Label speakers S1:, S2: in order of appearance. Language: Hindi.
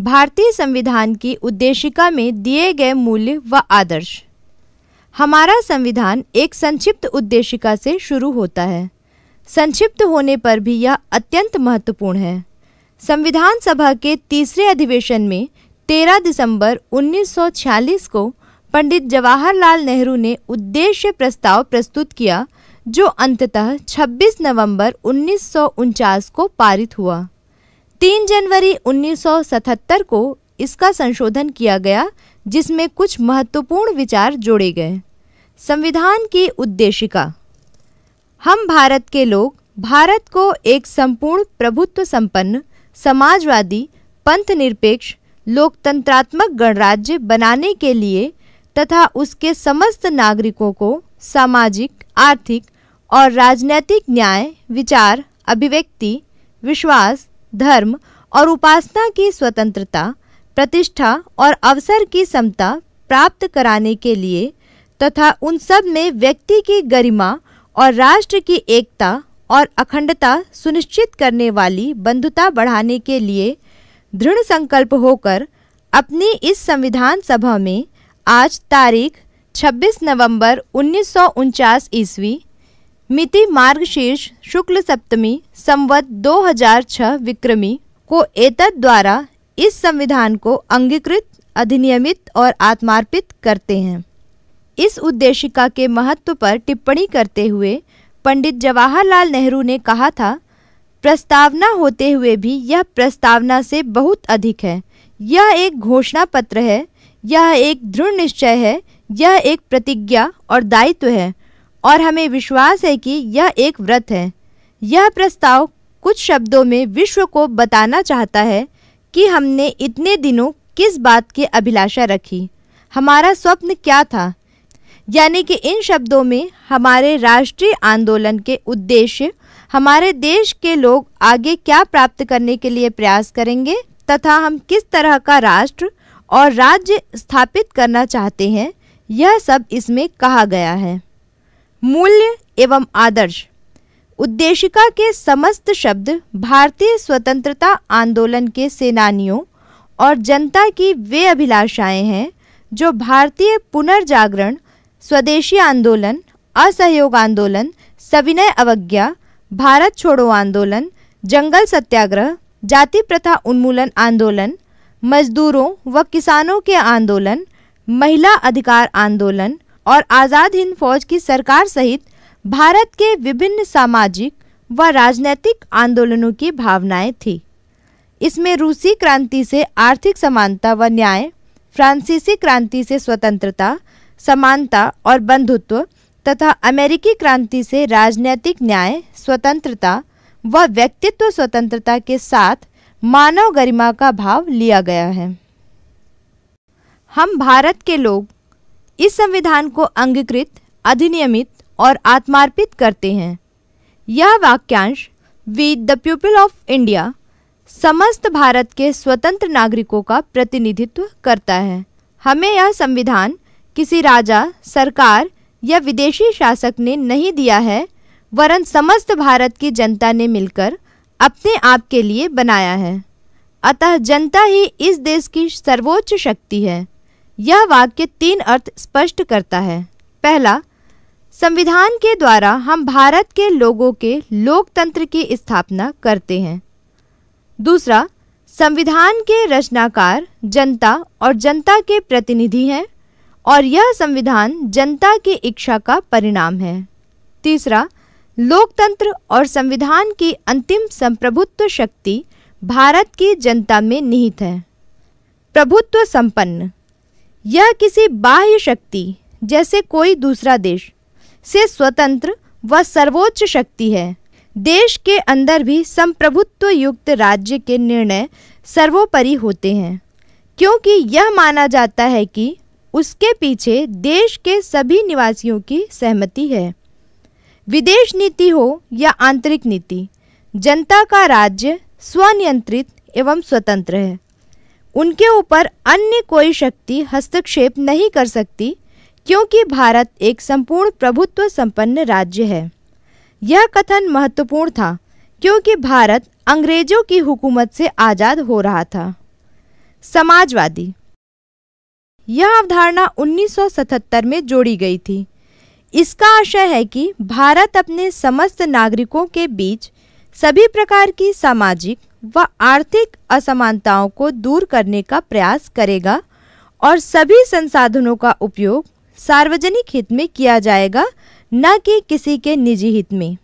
S1: भारतीय संविधान की उद्देशिका में दिए गए मूल्य व आदर्श। हमारा संविधान एक संक्षिप्त उद्देशिका से शुरू होता है। संक्षिप्त होने पर भी यह अत्यंत महत्वपूर्ण है। संविधान सभा के तीसरे अधिवेशन में 13 दिसंबर 1946 को पंडित जवाहरलाल नेहरू ने उद्देश्य प्रस्ताव प्रस्तुत किया, जो अंततः 26 नवंबर उन्नीस सौ उनचास को पारित हुआ। 3 जनवरी 1977 को इसका संशोधन किया गया, जिसमें कुछ महत्वपूर्ण विचार जोड़े गए। संविधान की उद्देशिका। हम भारत के लोग, भारत को एक संपूर्ण प्रभुत्व संपन्न, समाजवादी पंथ निरपेक्ष लोकतंत्रात्मक गणराज्य बनाने के लिए तथा उसके समस्त नागरिकों को सामाजिक, आर्थिक और राजनैतिक न्याय, विचार, अभिव्यक्ति, विश्वास धर्म और उपासना की स्वतंत्रता, प्रतिष्ठा और अवसर की समता प्राप्त कराने के लिए तथा उन सब में व्यक्ति की गरिमा और राष्ट्र की एकता और अखंडता सुनिश्चित करने वाली बंधुता बढ़ाने के लिए दृढ़ संकल्प होकर अपनी इस संविधान सभा में आज तारीख 26 नवंबर उन्नीस सौ उनचास ईस्वी मिति मार्गशीर्ष शुक्ल सप्तमी संवत 2006 विक्रमी को एतद द्वारा इस संविधान को अंगीकृत, अधिनियमित और आत्मार्पित करते हैं। इस उद्देशिका के महत्व पर टिप्पणी करते हुए पंडित जवाहरलाल नेहरू ने कहा था, प्रस्तावना होते हुए भी यह प्रस्तावना से बहुत अधिक है। यह एक घोषणा पत्र है, यह एक दृढ़ निश्चय है, यह एक प्रतिज्ञा और दायित्व है। और हमें विश्वास है कि यह एक व्रत है। यह प्रस्ताव कुछ शब्दों में विश्व को बताना चाहता है कि हमने इतने दिनों किस बात की अभिलाषा रखी। हमारा स्वप्न क्या था? यानी कि इन शब्दों में हमारे राष्ट्रीय आंदोलन के उद्देश्य, हमारे देश के लोग आगे क्या प्राप्त करने के लिए प्रयास करेंगे, तथा हम किस तरह का राष्ट्र और राज्य स्थापित करना चाहते हैं, यह सब इसमें कहा गया है। मूल्य एवं आदर्श। उद्देशिका के समस्त शब्द भारतीय स्वतंत्रता आंदोलन के सेनानियों और जनता की वे अभिलाषाएँ हैं जो भारतीय पुनर्जागरण, स्वदेशी आंदोलन, असहयोग आंदोलन, सविनय अवज्ञा, भारत छोड़ो आंदोलन, जंगल सत्याग्रह, जाति प्रथा उन्मूलन आंदोलन, मजदूरों व किसानों के आंदोलन, महिला अधिकार आंदोलन और आज़ाद हिंद फौज की सरकार सहित भारत के विभिन्न सामाजिक व राजनैतिक आंदोलनों की भावनाएँ थी। इसमें रूसी क्रांति से आर्थिक समानता व न्याय, फ्रांसीसी क्रांति से स्वतंत्रता, समानता और बंधुत्व तथा अमेरिकी क्रांति से राजनीतिक न्याय, स्वतंत्रता व व्यक्तित्व स्वतंत्रता के साथ मानव गरिमा का भाव लिया गया है। हम भारत के लोग इस संविधान को अंगीकृत, अधिनियमित और आत्मार्पित करते हैं। यह वाक्यांश we, the people of India, समस्त भारत के स्वतंत्र नागरिकों का प्रतिनिधित्व करता है। हमें यह संविधान किसी राजा, सरकार या विदेशी शासक ने नहीं दिया है, वरन समस्त भारत की जनता ने मिलकर अपने आप के लिए बनाया है। अतः जनता ही इस देश की सर्वोच्च शक्ति है। यह वाक्य तीन अर्थ स्पष्ट करता है। पहला, संविधान के द्वारा हम भारत के लोगों के लोकतंत्र की स्थापना करते हैं। दूसरा, संविधान के रचनाकार जनता और जनता के प्रतिनिधि हैं और यह संविधान जनता की इच्छा का परिणाम है। तीसरा, लोकतंत्र और संविधान की अंतिम संप्रभुत्व शक्ति भारत की जनता में निहित है। प्रभुत्व संपन्न। यह किसी बाह्य शक्ति, जैसे कोई दूसरा देश, से स्वतंत्र व सर्वोच्च शक्ति है। देश के अंदर भी संप्रभुत्व युक्त राज्य के निर्णय सर्वोपरि होते हैं, क्योंकि यह माना जाता है कि उसके पीछे देश के सभी निवासियों की सहमति है। विदेश नीति हो या आंतरिक नीति, जनता का राज्य स्वनियंत्रित एवं स्वतंत्र है। उनके ऊपर अन्य कोई शक्ति हस्तक्षेप नहीं कर सकती, क्योंकि भारत एक संपूर्ण प्रभुत्व संपन्न राज्य है। यह कथन महत्वपूर्ण था, क्योंकि भारत अंग्रेज़ों की हुकूमत से आज़ाद हो रहा था। समाजवादी। यह अवधारणा 1977 में जोड़ी गई थी। इसका आशय है कि भारत अपने समस्त नागरिकों के बीच सभी प्रकार की सामाजिक व आर्थिक असमानताओं को दूर करने का प्रयास करेगा और सभी संसाधनों का उपयोग सार्वजनिक हित में किया जाएगा, न कि किसी के निजी हित में।